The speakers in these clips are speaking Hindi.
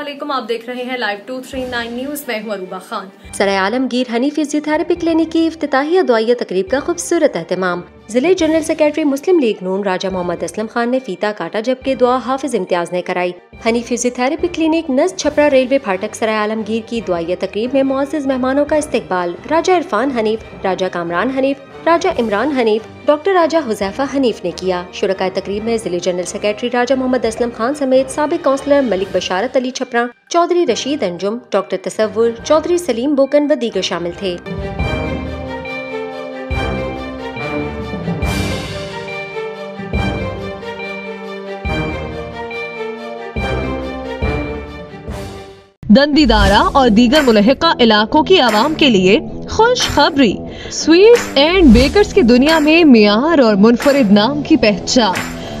असलम आप देख रहे हैं live two three nine news मैं हूँ Aruba Khan. Sarai Alamgir Honey physiotherapy clinic की इफ्ताही दुआया तकरीब का खूबसूरत अहतमाम ज़िले जनरल सेक्रेटरी मुस्लिम लीग नून राजा मोहम्मद असलम खान ने फीता काटा जबकि दुआ हाफिज इम्तियाज़ ने कराई। हनी फिजियोथेरेपी क्लिनिक नस छपरा रेलवे फाटक सराय आलमगीर की दुआया तकरीब में मोजिज मेहमानों का इस्तेकबाल। राजा इरफान हनीफ, राजा कामरान हनीफ राजा इमरान हनीफ, डॉक्टर राजा हुजैफा हनीफ ने किया। शुरा तकरीब में ज़िले जनरल सेक्रेटरी राजा मोहम्मद असलम खान समेत सबक काउंसलर मलिक बशारत अली छपरा, चौधरी रशीद अंजुम, डॉक्टर तसव्वुर, चौधरी सलीम बोकन व दीगर शामिल थे। दंदीदारा और दीगर मुलहका इलाकों की आवाम के लिए खुशखबरी स्वीट्स एंड बेकर्स की दुनिया में मियार और मुनफरद नाम की पहचान।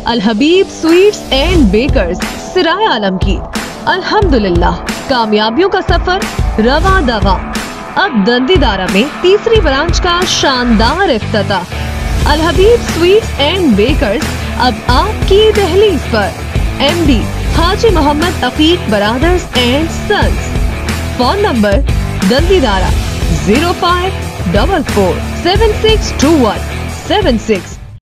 Al Habib sweets and bakers Sarai Alam की। अल्हम्दुलिल्लाह, कामयाबियों का सफ़र, रवा दवा। अब दंदीदारा में तीसरी ब्रांच का शानदार इफ्तः Al Habib sweets and bakers, अब आपकी दहलीज पर। MD Haji Mohammad Afiq brothers and sons. Phone number, दंदीदारा, zero five double four seven six two one seven six